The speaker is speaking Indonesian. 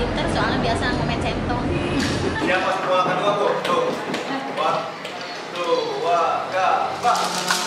pinter soalnya biasa ngomen centong. Ya pas bola kedua tuh. Tuh. Waktu waktu